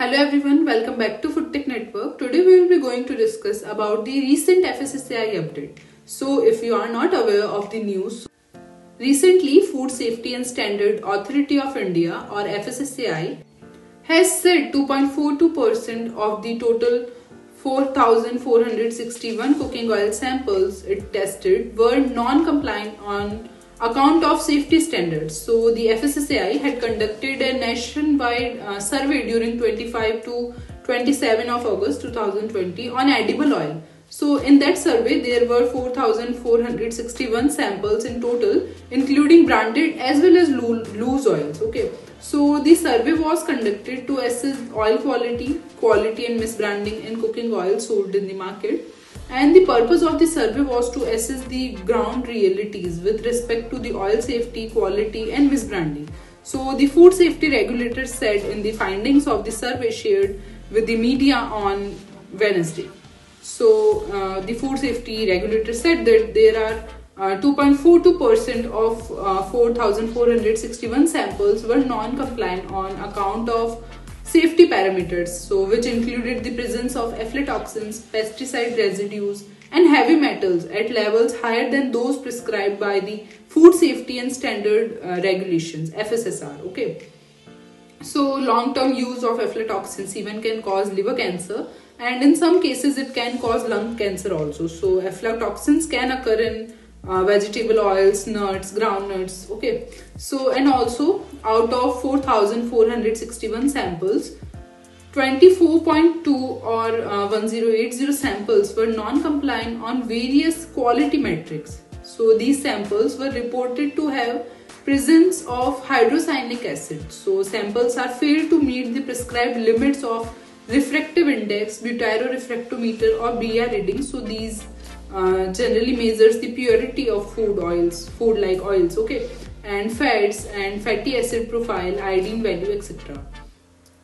Hello everyone, welcome back to Food Tech Network. Today we will be going to discuss about the recent FSSAI update. So if you are not aware of the news, recently Food Safety and Standard Authority of India or FSSAI has said 2.42% of the total 4,461 cooking oil samples it tested were non-compliant on account of safety standards. So the FSSAI had conducted a nationwide uh, survey during 25 to 27 of August 2020 on edible oil. So in that survey there were 4461 samples in total including branded as well as loose oils. Okay. So the survey was conducted to assess oil quality, quality and misbranding in cooking oil sold in the market and the purpose of the survey was to assess the ground realities with respect to the oil safety, quality and misbranding. So the food safety regulators said in the findings of the survey shared with the media on Wednesday. So uh, the food safety regulator said that there are 2.42% uh, of uh, 4,461 samples were non-compliant on account of Safety parameters, so which included the presence of aflatoxins, pesticide residues, and heavy metals at levels higher than those prescribed by the Food Safety and Standard uh, Regulations (FSSR). Okay, so long-term use of aflatoxins even can cause liver cancer, and in some cases it can cause lung cancer also. So aflatoxins can occur in uh, vegetable oils, nuts, groundnuts. Okay, so and also out of 4,461 samples, 24.2 or uh, 1080 samples were non-compliant on various quality metrics. So these samples were reported to have presence of hydrocyanic acid. So samples are failed to meet the prescribed limits of refractive index, butyrorefractometer or BR reading. So these uh, generally measures the purity of food oils, food like oils, okay, and fats and fatty acid profile, iodine value, etc.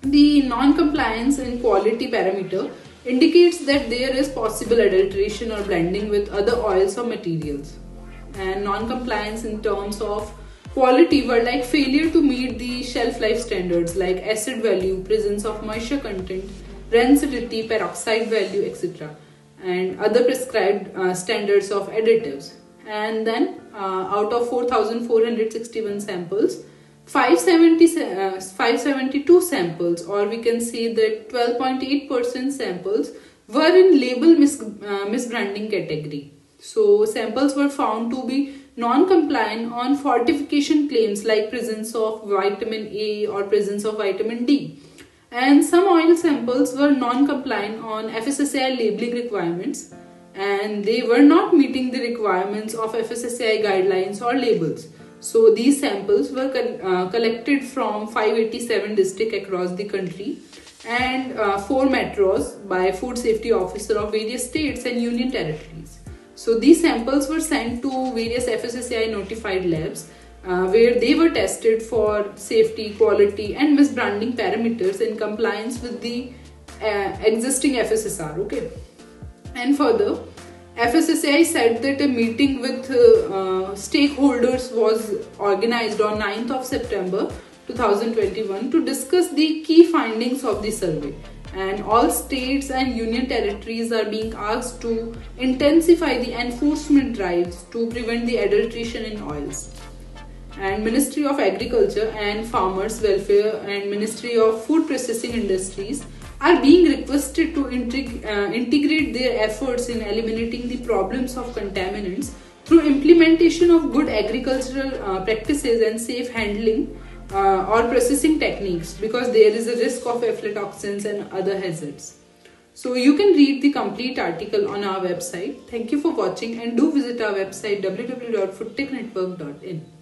The non-compliance in quality parameter indicates that there is possible adulteration or blending with other oils or materials. And non-compliance in terms of quality were like failure to meet the shelf life standards like acid value, presence of moisture content, rancidity, peroxide value, etc and other prescribed uh, standards of additives. And then uh, out of 4,461 samples, 570, uh, 572 samples or we can say that 12.8% samples were in label mis uh, misbranding category. So samples were found to be non-compliant on fortification claims like presence of vitamin A or presence of vitamin D and some oil samples were non-compliant on FSSAI labeling requirements and they were not meeting the requirements of FSSAI guidelines or labels. So these samples were uh, collected from 587 districts across the country and uh, 4 metros by food safety officer of various states and union territories. So these samples were sent to various FSSAI notified labs uh, where they were tested for safety, quality, and misbranding parameters in compliance with the uh, existing FSSR. Okay, and further, FSSAI said that a meeting with uh, stakeholders was organized on 9th of September 2021 to discuss the key findings of the survey and all states and union territories are being asked to intensify the enforcement drives to prevent the adulteration in oils and Ministry of Agriculture and Farmers Welfare and Ministry of Food Processing Industries are being requested to integ uh, integrate their efforts in eliminating the problems of contaminants through implementation of good agricultural uh, practices and safe handling uh, or processing techniques because there is a risk of aflatoxins and other hazards. So you can read the complete article on our website. Thank you for watching and do visit our website www.foodtechnetwork.in.